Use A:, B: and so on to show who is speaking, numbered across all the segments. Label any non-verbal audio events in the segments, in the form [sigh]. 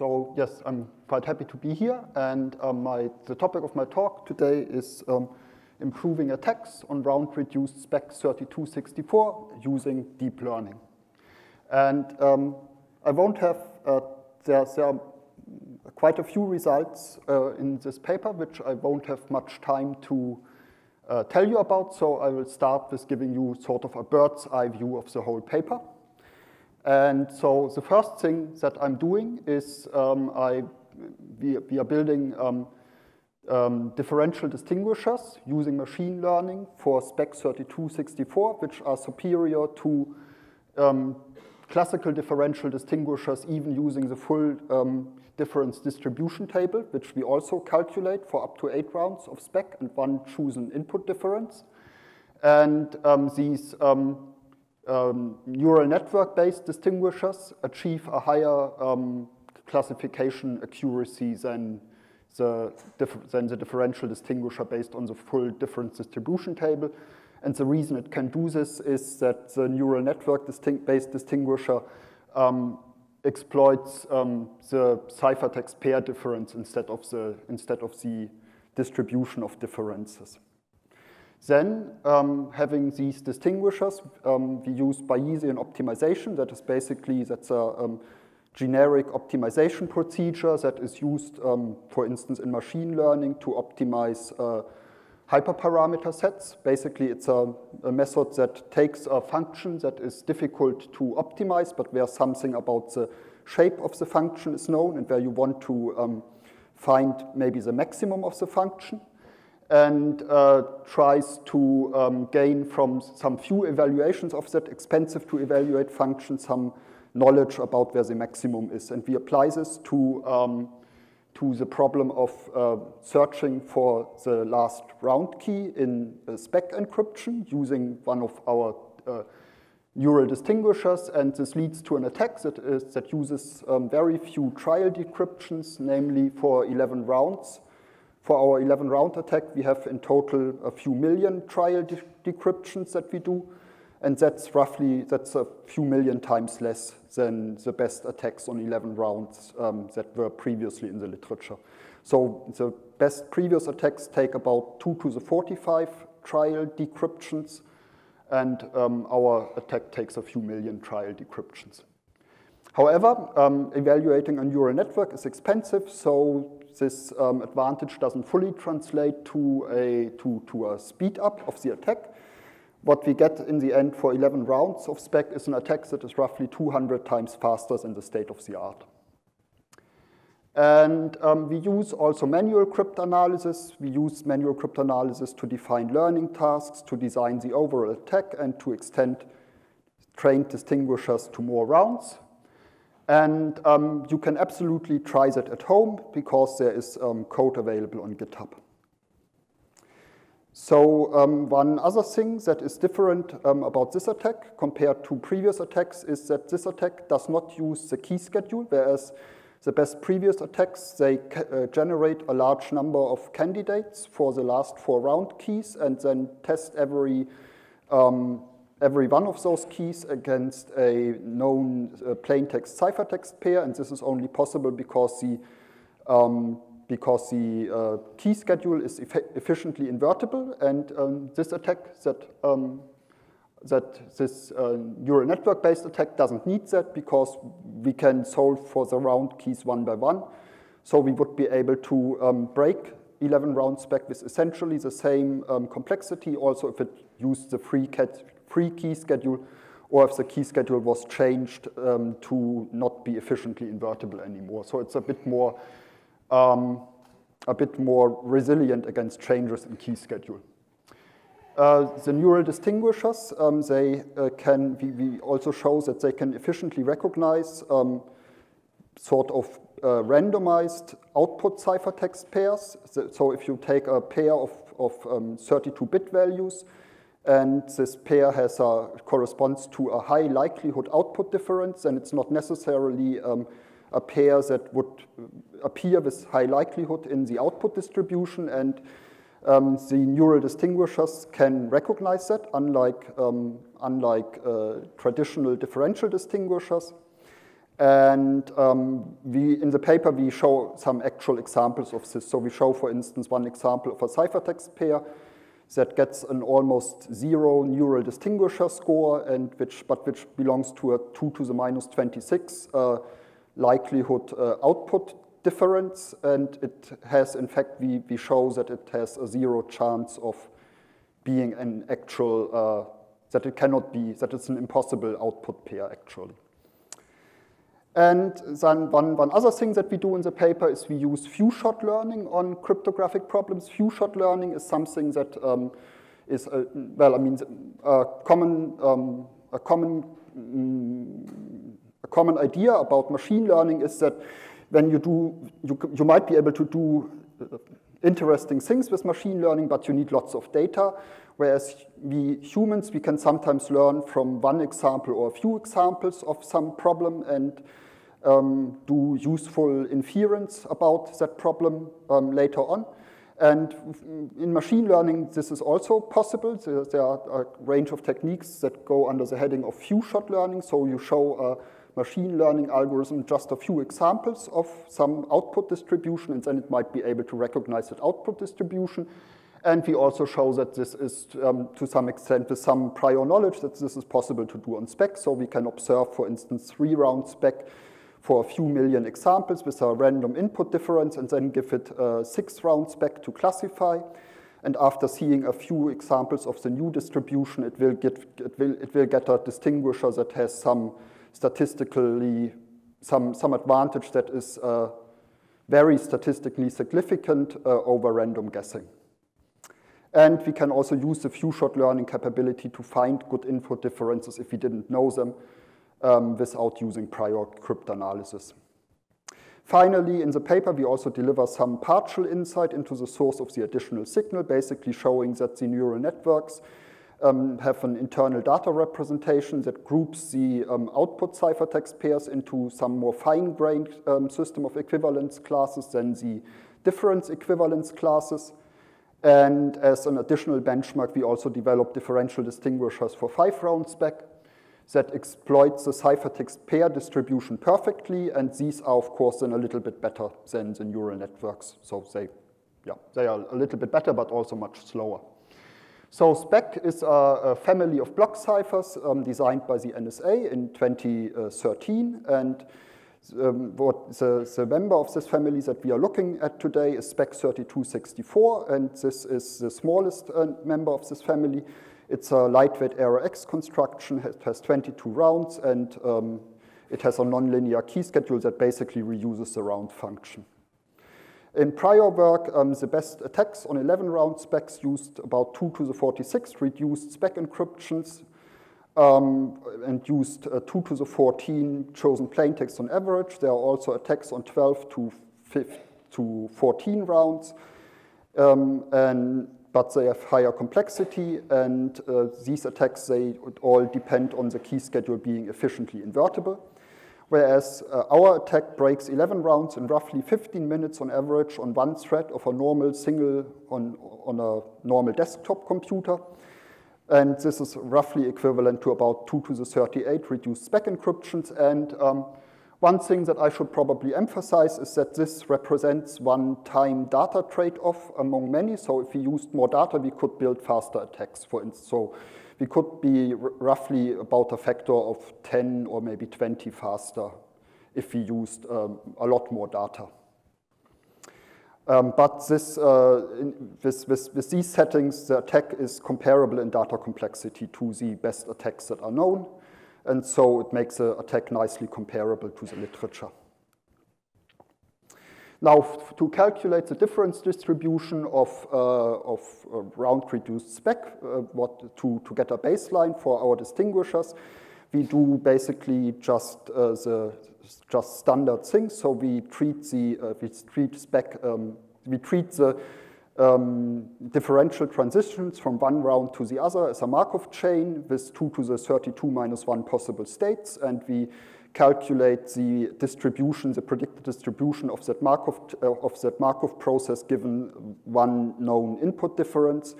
A: So yes, I'm quite happy to be here. And um, my, the topic of my talk today is um, improving attacks on round-reduced Speck 3264 using deep learning. And um, I won't have, uh, there, there, are quite a few results uh, in this paper, which I won't have much time to uh, tell you about. So I will start with giving you sort of a bird's eye view of the whole paper. And so the first thing that I'm doing is um, I, we, we, are building um, um, differential distinguishers using machine learning for Speck 3264, which are superior to um, classical differential distinguishers even using the full um, difference distribution table, which we also calculate for up to eight rounds of Speck and one chosen input difference. And um, these um, neural network-based distinguishers achieve a higher um, classification accuracy than the, than the differential distinguisher based on the full difference distribution table. And the reason it can do this is that the neural network-based distinguisher um, exploits um, the ciphertext pair difference instead of the, instead of the distribution of differences. Then, um, having these distinguishers, um, we use Bayesian optimization. That is basically, that's a um, generic optimization procedure that is used, um, for instance, in machine learning to optimize uh, hyperparameter sets. Basically, it's a, a, method that takes a function that is difficult to optimize, but where something about the shape of the function is known and where you want to um, find maybe the maximum of the function and uh, tries to um, gain from some few evaluations of that expensive to evaluate function some knowledge about where the maximum is. And we apply this to, um, to the problem of uh, searching for the last round key in Speck encryption using one of our uh, neural distinguishers, and this leads to an attack that, is, that uses um, very few trial decryptions, namely for 11 rounds, for our 11 round attack, we have in total a few million trial de decryptions that we do. And that's roughly, that's a few million times less than the best attacks on 11 rounds um, that were previously in the literature. So the best previous attacks take about 2 to the 45 trial decryptions, and um, our attack takes a few million trial decryptions. However, um, evaluating a neural network is expensive, so this um, advantage doesn't fully translate to a, to, to a speed up of the attack. What we get in the end for 11 rounds of Speck is an attack that is roughly 200 times faster than the state of the art. And um, we use also manual cryptanalysis. We use manual cryptanalysis to define learning tasks, to design the overall attack, and to extend trained distinguishers to more rounds. And um, you can absolutely try that at home because there is um, code available on GitHub. So um, one other thing that is different um, about this attack compared to previous attacks is that this attack does not use the key schedule, whereas the best previous attacks, they uh, generate a large number of candidates for the last four round keys and then test every um, every one of those keys against a known uh, plain text ciphertext pair, and this is only possible because the um, because the uh, key schedule is efficiently invertible, and um, this attack that um, that this uh, neural network-based attack doesn't need that because we can solve for the round keys one by one. So we would be able to um, break 11 round spec with essentially the same um, complexity, also if it used the free cat free key schedule, or if the key schedule was changed um, to not be efficiently invertible anymore. So it's a bit more, um, a bit more resilient against changes in key schedule. Uh, the neural distinguishers, um, they uh, can, we, we, also show that they can efficiently recognize um, sort of uh, randomized output ciphertext pairs. So if you take a pair of, of 32-bit um, values, and this pair has a, corresponds to a high likelihood output difference, and it's not necessarily um, a pair that would appear with high likelihood in the output distribution, and um, the neural distinguishers can recognize that, unlike, um, unlike uh, traditional differential distinguishers. And um, we, in the paper, we show some actual examples of this. So we show, for instance, one example of a ciphertext pair that gets an almost zero neural distinguisher score, and which, but which belongs to a 2 to the minus 26 uh, likelihood uh, output difference. And it has, in fact, we, we show that it has a zero chance of being an actual, uh, that it cannot be, that it's an impossible output pair, actually. And then one, one other thing that we do in the paper is we use few-shot learning on cryptographic problems. Few-shot learning is something that um, is, a, well, I mean, a common, um, a common, mm, a common idea about machine learning is that when you do, you, you might be able to do interesting things with machine learning, but you need lots of data. Whereas we humans, we can sometimes learn from one example or a few examples of some problem and um, do useful inference about that problem um, later on. And in machine learning, this is also possible. There are a range of techniques that go under the heading of few-shot learning. So you show a machine learning algorithm just a few examples of some output distribution, and then it might be able to recognize that output distribution. And we also show that this is, um, to some extent, with some prior knowledge, that this is possible to do on Speck. So we can observe, for instance, three-round Speck for a few million examples with a random input difference and then give it a six round Speck to classify. And after seeing a few examples of the new distribution, it will get, it will, it will get a distinguisher that has some statistically, some, some advantage that is uh, very statistically significant uh, over random guessing. And we can also use the few-shot learning capability to find good input differences if we didn't know them um, without using prior cryptanalysis. Finally, in the paper, we also deliver some partial insight into the source of the additional signal, basically showing that the neural networks um, have an internal data representation that groups the um, output ciphertext pairs into some more fine-grained um, system of equivalence classes than the difference equivalence classes. And as an additional benchmark, we also developed differential distinguishers for five round Speck that exploits the ciphertext pair distribution perfectly, and these are, of course, then a little bit better than the neural networks. So they, yeah, they are a little bit better, but also much slower. So Speck is a, a family of block ciphers um, designed by the NSA in 2013, and um, what the, the, member of this family that we are looking at today is Speck 3264, and this is the smallest uh, member of this family. It's a lightweight ARX construction, it has 22 rounds, and um, it has a nonlinear key schedule that basically reuses the round function. In prior work, um, the best attacks on 11 round Specks used about 2 to the 46 reduced Speck encryptions um, and used uh, 2 to the 14 chosen plaintext on average. There are also attacks on 12 to, 15, to 14 rounds. Um, and but they have higher complexity, and uh, these attacks, they all depend on the key schedule being efficiently invertible. Whereas uh, our attack breaks 11 rounds in roughly 15 minutes on average on one thread of a normal single, on, on a normal desktop computer. And this is roughly equivalent to about 2 to the 38 reduced Speck encryptions. And um, one thing that I should probably emphasize is that this represents one time data trade-off among many. So if we used more data, we could build faster attacks, for instance. So we could be roughly about a factor of 10 or maybe 20 faster if we used um, a lot more data. Um, but this, uh, in, with, with, with, these settings, the attack is comparable in data complexity to the best attacks that are known. And so it makes the attack nicely comparable to the literature. Now, to calculate the difference distribution of, uh, of uh, round-reduced Speck, uh, what, to, to get a baseline for our distinguishers, we do basically just uh, the just standard things. So we treat the uh, we treat Speck um, we treat the um, differential transitions from one round to the other as a Markov chain with 2 to the 32 minus 1 possible states, and we calculate the distribution, the predicted distribution of that Markov, uh, of that Markov process given one known input difference.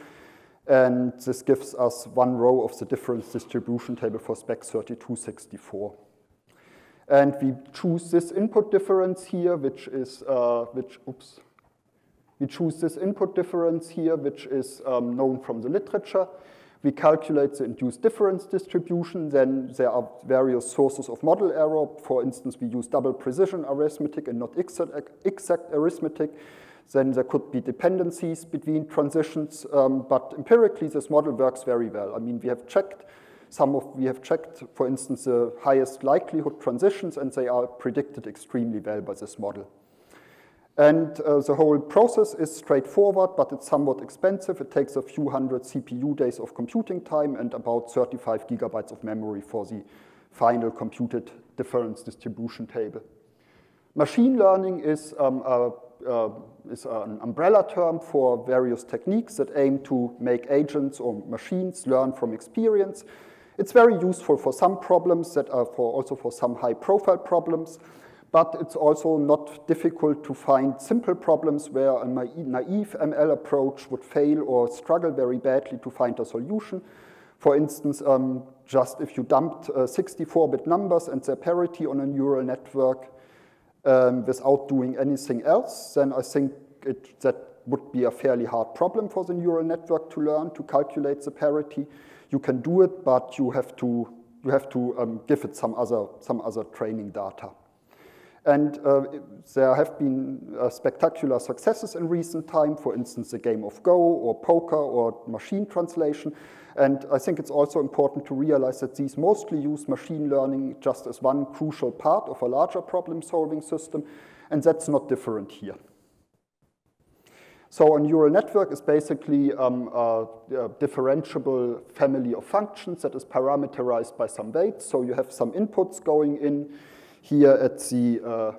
A: And this gives us one row of the difference distribution table for Speck 3264. And we choose this input difference here, which is, uh, which, oops, we choose this input difference here, which is um, known from the literature. We calculate the induced difference distribution. Then there are various sources of model error. For instance, we use double precision arithmetic and not exact, arithmetic. Then there could be dependencies between transitions, um, but empirically this model works very well. I mean, we have checked some of, we have checked, for instance, the highest likelihood transitions, and they are predicted extremely well by this model. And uh, the whole process is straightforward, but it's somewhat expensive. It takes a few hundred CPU days of computing time and about 35 gigabytes of memory for the final computed difference distribution table. Machine learning is, um, a, uh, is an umbrella term for various techniques that aim to make agents or machines learn from experience. It's very useful for some problems that are for also for some high profile problems, but it's also not difficult to find simple problems where a naive ML approach would fail or struggle very badly to find a solution. For instance, um, just if you dumped 64-bit uh, numbers and their parity on a neural network um, without doing anything else, then I think it, that would be a fairly hard problem for the neural network to learn to calculate the parity you can do it, but you have to, you have to um, give it some other, some other training data. And uh, there have been uh, spectacular successes in recent time, for instance, the game of Go or poker or machine translation. And I think it's also important to realize that these mostly use machine learning just as one crucial part of a larger problem-solving system, and that's not different here. So a neural network is basically um, a, a, differentiable family of functions that is parameterized by some weights. So you have some inputs going in here at the, uh,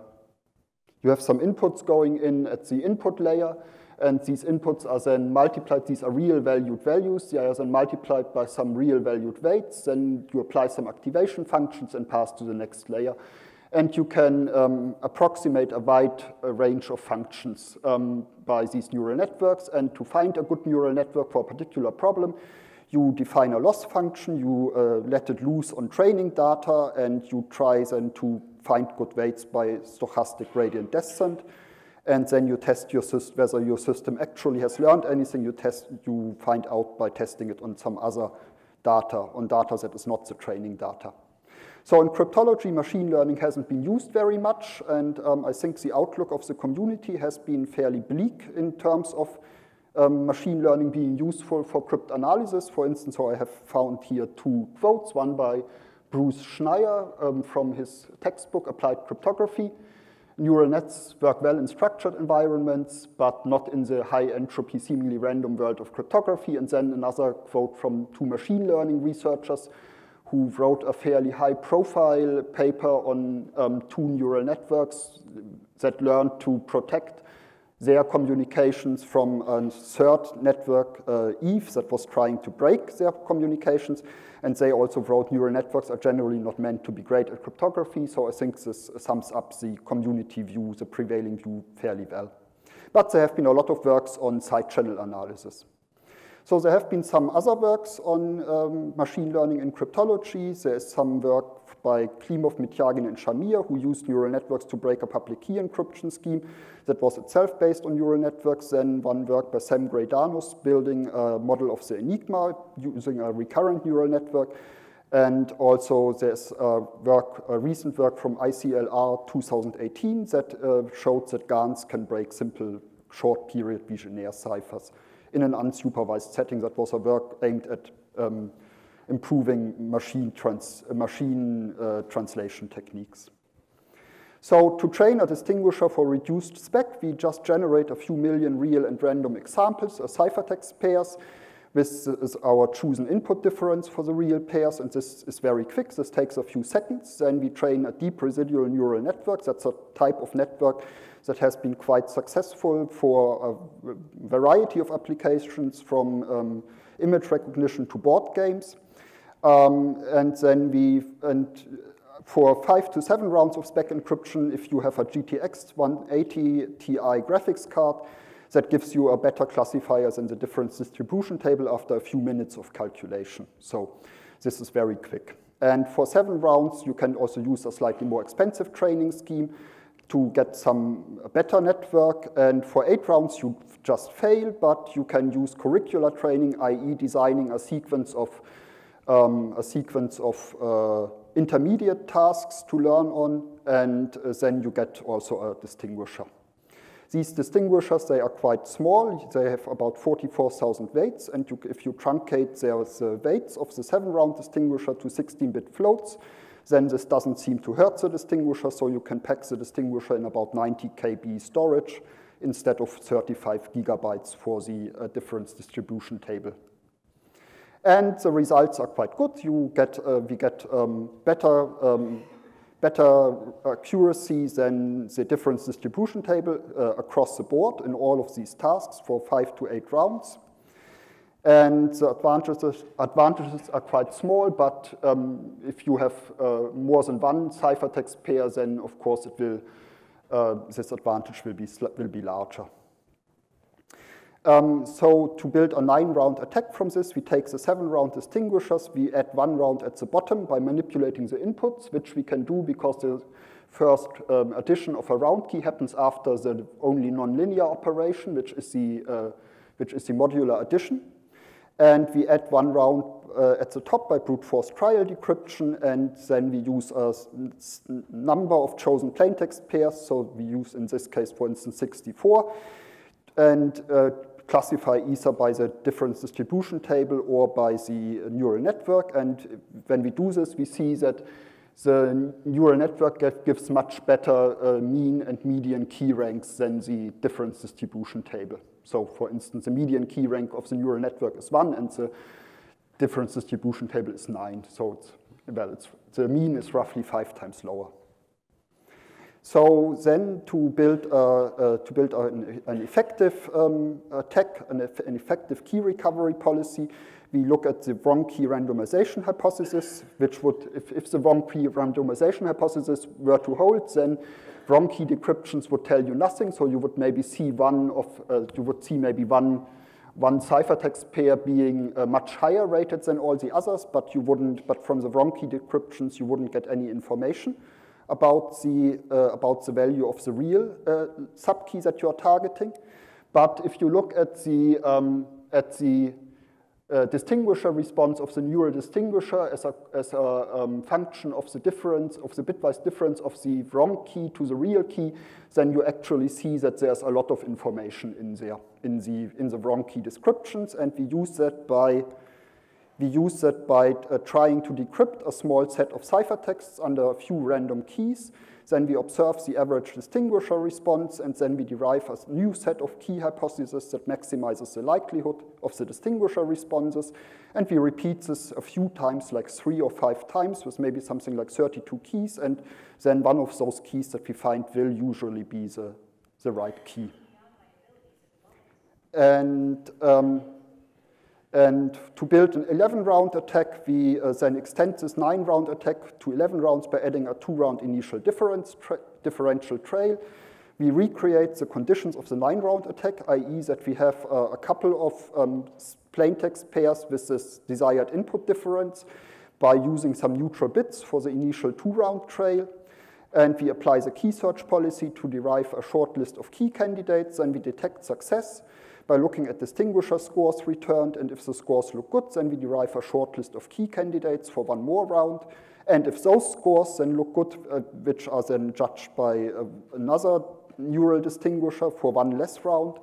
A: you have some inputs going in at the input layer, and these inputs are then multiplied, these are real valued values, they are then multiplied by some real valued weights, then you apply some activation functions and pass to the next layer. And you can um, approximate a wide uh, range of functions um, by these neural networks. And to find a good neural network for a particular problem, you define a loss function, you uh, let it loose on training data, and you try then to find good weights by stochastic gradient descent. And then you test your system, whether your system actually has learned anything. You test, you find out by testing it on some other data, on data that is not the training data. So in cryptology, machine learning hasn't been used very much, and um, I think the outlook of the community has been fairly bleak in terms of um, machine learning being useful for cryptanalysis. For instance, so I have found here two quotes, one by Bruce Schneier um, from his textbook, Applied Cryptography. Neural nets work well in structured environments, but not in the high entropy, seemingly random world of cryptography. And then another quote from two machine learning researchers who wrote a fairly high profile paper on um, two neural networks that learned to protect their communications from a third network, uh, Eve, that was trying to break their communications. And they also wrote neural networks are generally not meant to be great at cryptography. So I think this sums up the community view, the prevailing view, fairly well. But there have been a lot of works on side channel analysis. So there have been some other works on um, machine learning in cryptology. There is some work by Klimov, Mityagin, and Shamir, who used neural networks to break a public key encryption scheme that was itself based on neural networks. Then one work by Sam Greidanus, building a model of the Enigma using a recurrent neural network. And also there's a, work, a recent work from ICLR 2018 that uh, showed that GANs can break simple short period Vigenère ciphers in an unsupervised setting. That was a work aimed at um, improving machine, trans machine uh, translation techniques. So to train a distinguisher for reduced Speck, we just generate a few million real and random examples, a ciphertext pairs. This is our chosen input difference for the real pairs, and this is very quick. This takes a few seconds. Then we train a deep residual neural network. That's a type of network that has been quite successful for a variety of applications from um, image recognition to board games. Um, and then we, and for five to seven rounds of Speck encryption, if you have a GTX 180 Ti graphics card, that gives you a better classifier than the difference distribution table after a few minutes of calculation. So this is very quick. And for seven rounds, you can also use a slightly more expensive training scheme to get some better network. And for eight rounds, you just fail, but you can use curricular training, i.e. designing a sequence of, um, a sequence of uh, intermediate tasks to learn on, and uh, then you get also a distinguisher. These distinguishers, they are quite small. They have about 44,000 weights, and you, if you truncate the weights of the seven-round distinguisher to 16-bit floats, then this doesn't seem to hurt the distinguisher, so you can pack the distinguisher in about 90 KB storage instead of 35 gigabytes for the uh, difference distribution table. And the results are quite good. You get, uh, we get um, better um, better accuracy than the difference distribution table uh, across the board in all of these tasks for five to eight rounds. And the advantages, advantages are quite small, but um, if you have uh, more than one ciphertext pair, then of course it will, uh, this advantage will be, will be larger. Um, so to build a nine-round attack from this, we take the seven-round distinguishers, we add one round at the bottom by manipulating the inputs, which we can do because the first um, addition of a round key happens after the only nonlinear operation, which is the, uh, which is the modular addition. And we add one round uh, at the top by brute force trial decryption, and then we use a number of chosen plaintext pairs. So we use, in this case, for instance, 64. And uh, classify either by the difference distribution table or by the neural network. And when we do this, we see that the neural network gives much better uh, mean and median key ranks than the difference distribution table. So for instance, the median key rank of the neural network is one and the difference distribution table is nine. So it's, well, it's, the mean is roughly five times lower. So then to build, uh, to build an, an effective um, attack, an, an, effective key recovery policy, we look at the wrong key randomization hypothesis, which would, if, if the wrong key randomization hypothesis were to hold, then wrong key decryptions would tell you nothing. So you would maybe see one of, uh, you would see maybe one one ciphertext pair being uh, much higher rated than all the others, but you wouldn't, but from the wrong key decryptions, you wouldn't get any information about the, uh, about the value of the real uh, subkey that you're targeting. But if you look at the, um, at the uh, distinguisher response of the neural distinguisher as a, as a um, function of the difference, of the bitwise difference of the wrong key to the real key, then you actually see that there's a lot of information in there, in the, in the wrong key descriptions, and we use that by we use that by uh, trying to decrypt a small set of ciphertexts under a few random keys. Then we observe the average distinguisher response, and then we derive a new set of key hypotheses that maximizes the likelihood of the distinguisher responses. And we repeat this a few times, like three or five times, with maybe something like 32 keys. And then one of those keys that we find will usually be the, the right key. And um, and to build an 11-round attack, we uh, then extend this 9-round attack to 11 rounds by adding a 2-round initial tra differential trail. We recreate the conditions of the 9-round attack, i.e. that we have uh, a couple of um, plaintext pairs with this desired input difference by using some neutral bits for the initial 2-round trail. And we apply the key search policy to derive a short list of key candidates, and we detect success by looking at distinguisher scores returned, and if the scores look good, then we derive a short list of key candidates for one more round. And if those scores then look good, uh, which are then judged by uh, another neural distinguisher for one less round,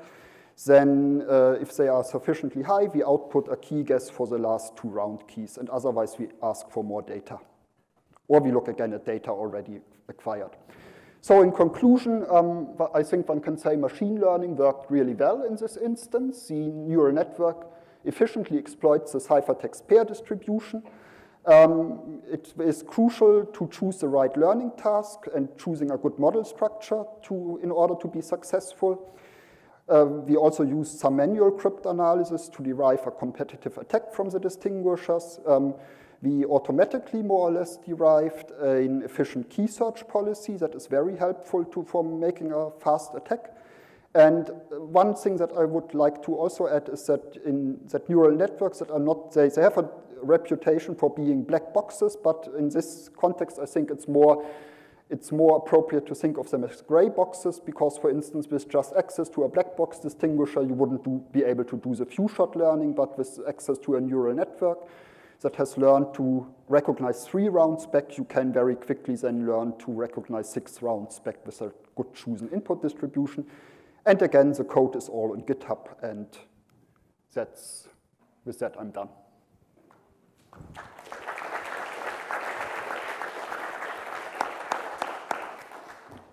A: then uh, if they are sufficiently high, we output a key guess for the last two round keys, and otherwise we ask for more data. Or we look again at data already acquired. So in conclusion, um, I think one can say machine learning worked really well in this instance. The neural network efficiently exploits the ciphertext pair distribution. Um, it is crucial to choose the right learning task and choosing a good model structure to, in order to be successful. Uh, we also used some manual cryptanalysis to derive a competitive attack from the distinguishers. Um, we automatically more or less derived an efficient key search policy that is very helpful to, for making a fast attack. And one thing that I would like to also add is that in that neural networks that are not, they, they have a, reputation for being black boxes, but in this context, I think it's more it's more appropriate to think of them as gray boxes because, for instance, with just access to a black box distinguisher, you wouldn't do, be able to do the few-shot learning, but with access to a neural network that has learned to recognize three round Speck, you can very quickly then learn to recognize six round Speck with a good chosen input distribution. And again, the code is all on GitHub, and that's, with that, I'm done.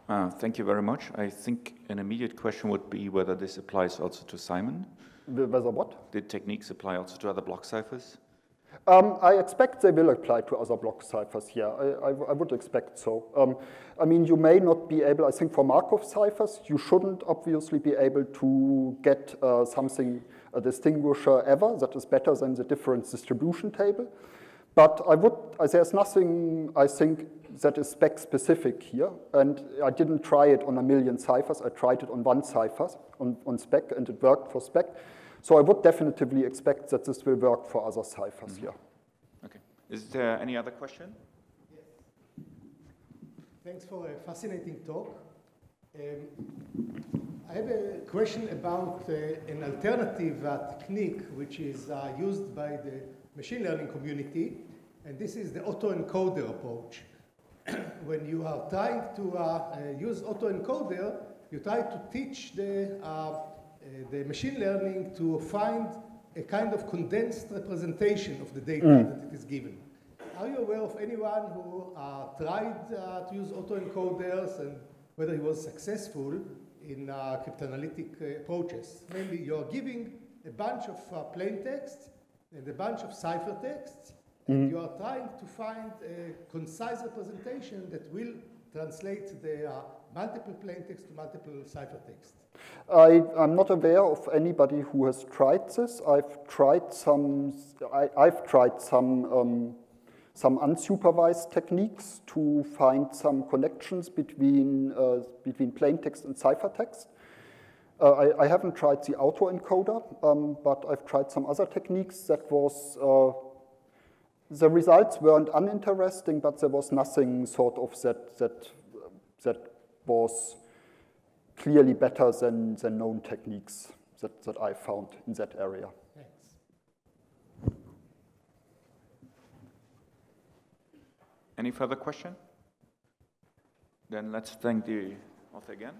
B: Uh, thank you very much. I think an immediate question would be whether this applies also to Simon.
A: Whether what?
B: Did techniques apply also to other block ciphers?
A: Um, I expect they will apply to other block ciphers here. I, I, I would expect so. Um, I mean, you may not be able, I think for Markov ciphers, you shouldn't obviously be able to get uh, something, a distinguisher ever that is better than the difference distribution table. But I would, there's nothing, I think, that is Speck specific here. And I didn't try it on a million ciphers. I tried it on one cipher on, on Speck, and it worked for Speck. So I would definitively expect that this will work for other ciphers mm -hmm. here.
B: Okay. Is there any other question?
C: Yes. Thanks for a fascinating talk. Um, I have a question about uh, an alternative uh, technique which is uh, used by the machine learning community, and this is the autoencoder approach. [coughs] when you are trying to uh, uh, use autoencoder, you try to teach the, uh, the machine learning to find a kind of condensed representation of the data mm. that it is given. Are you aware of anyone who uh, tried uh, to use autoencoders and whether he was successful in cryptanalytic approaches? Mainly, you're giving a bunch of plain text and a bunch of ciphertexts, and mm -hmm. you are trying to find a concise representation that will translate the uh, multiple plain text to multiple ciphertext.
A: I, am not aware of anybody who has tried this. I've tried some, I, have tried some, um, some unsupervised techniques to find some connections between, uh, between plain text and ciphertext. Uh, I, I, haven't tried the autoencoder, um, but I've tried some other techniques that was, uh, the results weren't uninteresting, but there was nothing sort of that, that, that was clearly better than, than known techniques that, that I found in that area.
B: Any further question? Then let's thank the author again.